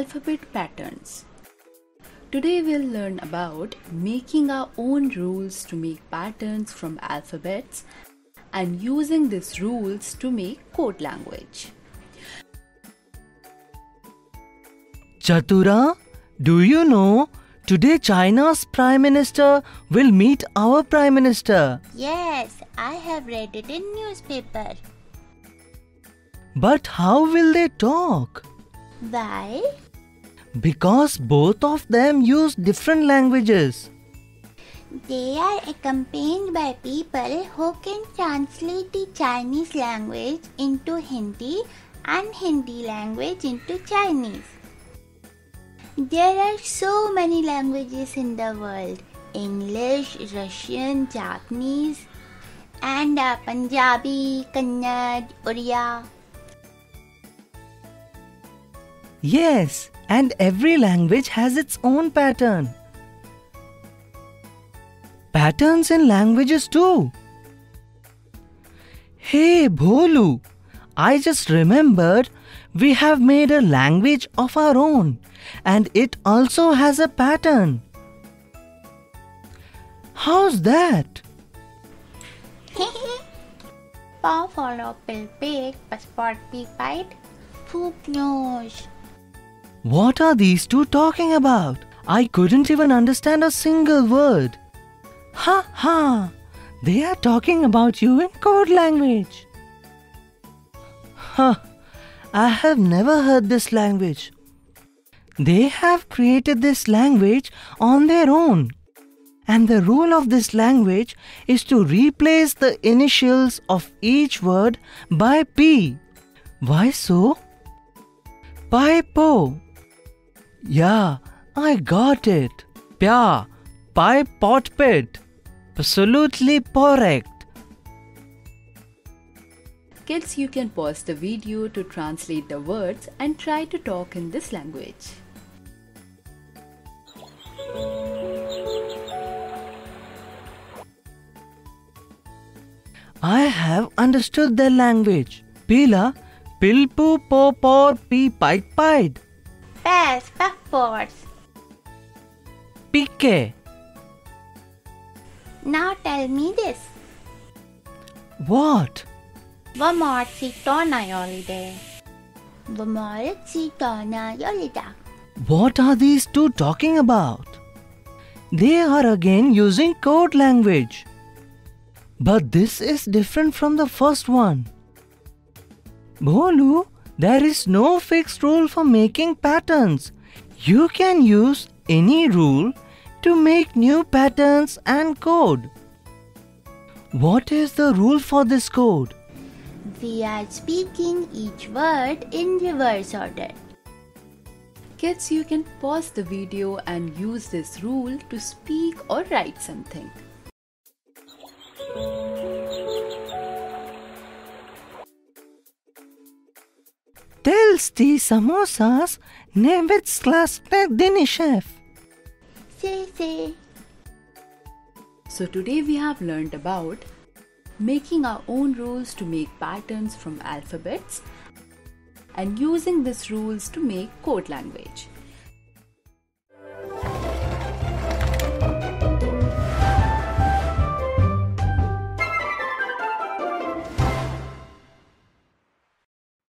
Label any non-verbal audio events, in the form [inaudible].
alphabet patterns. Today we'll learn about making our own rules to make patterns from alphabets and using these rules to make code language. Chatura, do you know today China's Prime Minister will meet our Prime Minister? Yes, I have read it in newspaper. But how will they talk? Why? Because both of them use different languages. They are accompanied by people who can translate the Chinese language into Hindi and Hindi language into Chinese. There are so many languages in the world English, Russian, Japanese, and uh, Punjabi, Kannada, Oriya. Yes, and every language has its own pattern. Patterns in languages too. Hey Bholu, I just remembered we have made a language of our own and it also has a pattern. How's that? [laughs] Paw follow pill pig, passport pig bite, poop nose. What are these two talking about? I couldn't even understand a single word. Ha ha! They are talking about you in code language. Huh, I have never heard this language. They have created this language on their own. And the rule of this language is to replace the initials of each word by P. Why so? Pipo. Yeah, I got it. Pya, pie pot pit. Absolutely correct. Kids, you can pause the video to translate the words and try to talk in this language. I have understood their language. Pila, pilpu po por pi pite pide. Pass, passports. Pike. Now tell me this. What? Sittona jolide? Vad maret sittona jolida? What are these two talking about? They are again using code language. But this is different from the first one. Bholu, there is no fixed rule for making patterns. You can use any rule to make new patterns and code. What is the rule for this code? We are speaking each word in reverse order. Kids, you can pause the video and use this rule to speak or write something. Telsty samosas Nevetslas Denishev. Say, say. So today we have learned about making our own rules to make patterns from alphabets and using these rules to make code language.